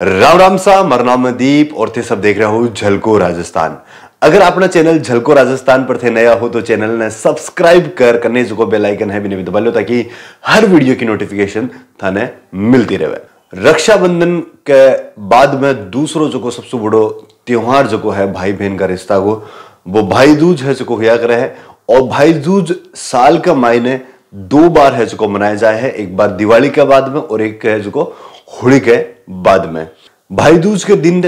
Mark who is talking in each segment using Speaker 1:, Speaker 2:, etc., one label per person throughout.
Speaker 1: राम राम सा मरनाम दीप और थे सब देख रहे हो झलको राजस्थान। अगर अपना चैनल झलको राजस्थान पर थे नया हो तो चैनल ने सब्सक्राइब कर, करने जो बेल आइकन है बिना दबा लो ताकि हर वीडियो की नोटिफिकेशन थाने मिलती रहे। रक्षाबंधन के बाद में दूसरो जो सबसे बड़ो त्योहार जो है भाई बहन का रिश्ता को, वो भाई दूज है जो हुआ करे है और भाई दूज साल का मायने दो बार है जो मनाया जाए है। एक बार दिवाली के बाद में और एक है जो होली के बाद में। भाई दूज के दिन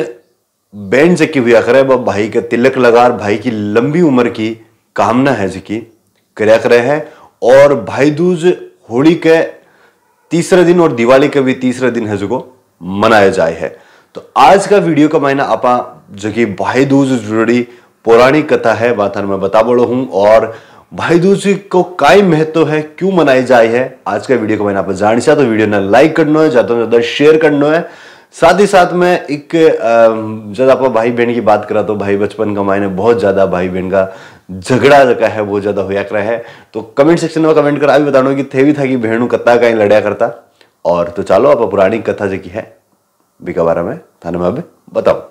Speaker 1: बैंड जकी हुआ करे? भाई का तिलक लगार, भाई की लंबी उम्र की कामना है जी करया करे है। और भाई दूज होली के तीसरे दिन और दिवाली के भी तीसरे दिन है जो मनाया जाए है। तो आज का वीडियो का मायना आप जो कि भाई दूज जुड़ी पौराणिक कथा है, बात मैं बता बड़ो हूँ। और भाई दूज को काय महत्व है, क्यों मनाई जाए है? आज का वीडियो को मैंने आप जान तो वीडियो ने लाइक करना है, ज़्यादा से ज़्यादा शेयर करना है। साथ ही साथ में एक जब आप भाई बहन की बात करा तो भाई बचपन का मायने बहुत ज़्यादा भाई बहन का झगड़ा जगह है वो ज़्यादा होया कर है। तो कमेंट सेक्शन में कमेंट करा भी बताना कि थे भी था कि बहनों कत्ता कहीं लड़या करता। और तो चलो, आप पुरानी कथा जो है, बिका बारे में, थाने में अब बताओ।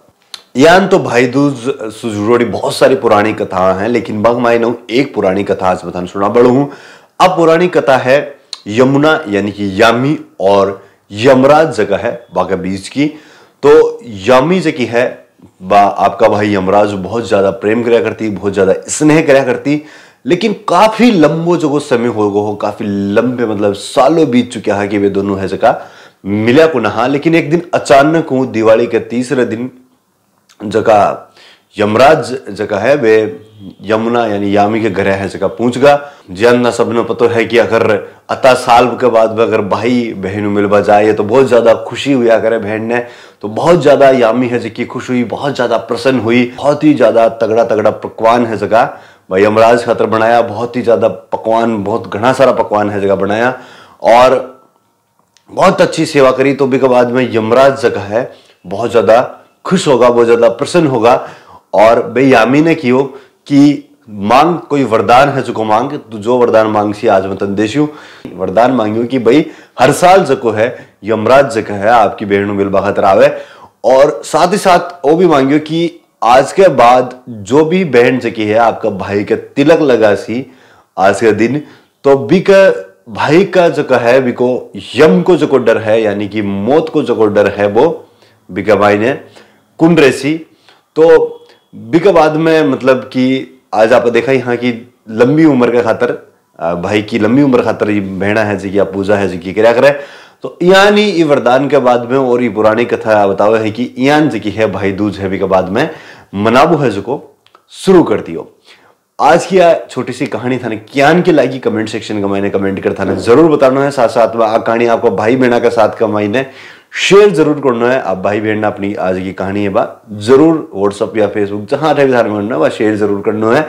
Speaker 1: यान तो भाई दूज सुजुड़ी बहुत सारी पुरानी कथा हैं, लेकिन बग माई नऊ एक पुरानी कथा आज बताना सुना बड़ू हूँ अब पुरानी कथा है यमुना, यानी कि यामी और यमराज जगह है बागा बीच की। तो यामी जो की है, बा, आपका भाई यमराज बहुत ज़्यादा प्रेम कराया करती, बहुत ज़्यादा स्नेह कराया करती, लेकिन काफ़ी लंबो जगह समय हो गो हो, काफ़ी लंबे मतलब सालों बीत चुके हैं कि वे दोनों है जगह मिला को नहा। लेकिन एक दिन अचानक हूँ दिवाली के तीसरे दिन जगह यमराज जगह है, वे यमुना यानी यामी के घर है, जगह पूछ गा। जन ने पता है कि अगर अता साल के बाद भी अगर भाई बहन मिलवा जाए तो बहुत ज़्यादा खुशी हुआ करे बहन ने। तो बहुत ज़्यादा यामी है जगह खुश हुई, बहुत ज़्यादा प्रसन्न हुई, बहुत ही ज़्यादा तगड़ा तगड़ा पकवान है जगह। भाई यमराज खातर बनाया, बहुत ही ज़्यादा पकवान, बहुत घना सारा पकवान है जगह बनाया। और बहुत अच्छी सेवा करी तो भी के बाद में यमराज जगह है, बहुत ज़्यादा खुश होगा बहुत ज़्यादा प्रसन्न होगा। और बेयामी ने कियो कि मांग, कोई वरदान है जो मांग तो जो वरदान मांग सी आज मैं तंदेश वरदान मांगियो कि भाई हर साल जको है, यमराज जगह है, आपकी बहनों मिलबा खतर आवे और साथ ही साथ वो भी मांगियो कि आज के बाद जो भी बहन जकी है, आपका भाई के तिलक लगा सी आज के दिन तो बी का भाई का जो है बिको यम को जो डर है, यानी कि मौत को जो डर है वो बिका भाई ने कुंडरेसी। तो बिका बाद में मतलब कि आज आप देखा यहाँ की लंबी उम्र के खातर भाई की लंबी उम्र खातर ये बहना है जी की आप पूजा है जी की क्या करे तो यान ही वरदान के बाद में और ये पुरानी कथा बतावे है कि यान जी की है, भाई दूज है के बाद में, मनाबो है जो को शुरू कर दियो। आज की छोटी सी कहानी था क्यान के लागी कमेंट सेक्शन का मैंने कमेंट कर था ना ज़रूर बताना है। साथ साथ में आ कहानी आपको भाई बहना का साथ का मायने शेयर ज़रूर करना है। आप भाई बहन अपनी आज की कहानी है बात ज़रूर व्हाट्सअप या फेसबुक जहाँ भी धारण करना है शेयर ज़रूर करना है।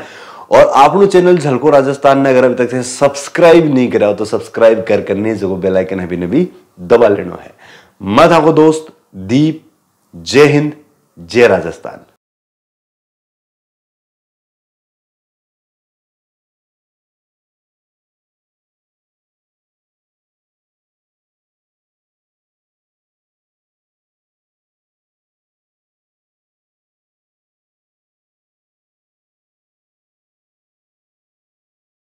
Speaker 1: और आप चैनल झलको राजस्थान ने अगर अभी तक से सब्सक्राइब नहीं करा हो तो सब्सक्राइब कर करने जो बेल आइकन है भी दबा लेना है। मत था दोस्त दीप। जय हिंद, जय राजस्थान।